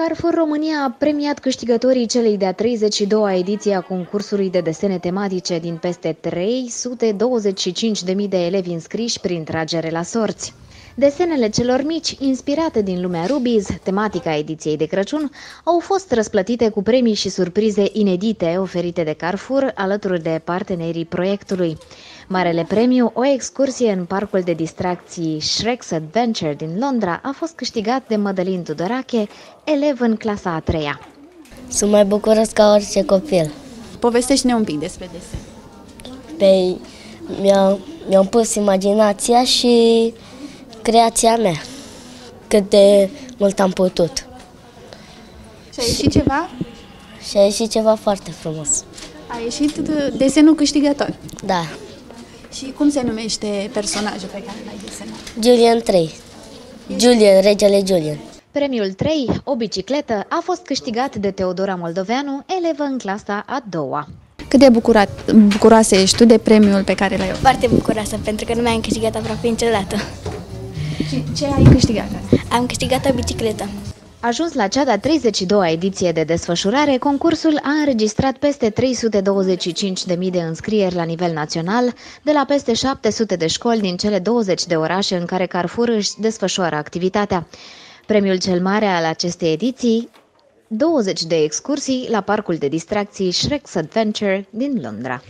Carrefour România a premiat câștigătorii celei de-a 32-a ediție a concursului de desene tematice din peste 325.000 de elevi înscriși prin tragere la sorți. Desenele celor mici, inspirate din lumea Rubies, tematica ediției de Crăciun, au fost răsplătite cu premii și surprize inedite oferite de Carrefour alături de partenerii proiectului. Marele premiu, o excursie în parcul de distracții Shrek's Adventure din Londra, a fost câștigat de Mădălin Tudorache, elev în clasa a treia. Sunt mai bucuros ca orice copil. Povestește-ne un pic despre desen. Pe mi-am, mi-am pus imaginația și creația mea, cât de mult am putut. Și a ieșit ceva? Și a ieșit ceva foarte frumos. A ieșit desenul câștigător. Da, Și cum se numește personajul pe care l-ai desenat? Julian 3. Julian, regele Julian. Premiul 3, o bicicletă, a fost câștigat de Teodora Moldoveanu, elevă în clasa a doua. Cât de bucurat, bucuroasă ești tu de premiul pe care l-ai obținut? Foarte bucuroasă pentru că nu mi-am câștigat aproape niciodată. Și ce ai câștigat azi? Am câștigat o bicicletă. Ajuns la cea de-a 32-a ediție de desfășurare, concursul a înregistrat peste 325.000 de înscrieri la nivel național, de la peste 700 de școli din cele 20 de orașe în care Carrefour își desfășoară activitatea. Premiul cel mare al acestei ediții, 20 de excursii la parcul de distracții Shrek's Adventure din Londra.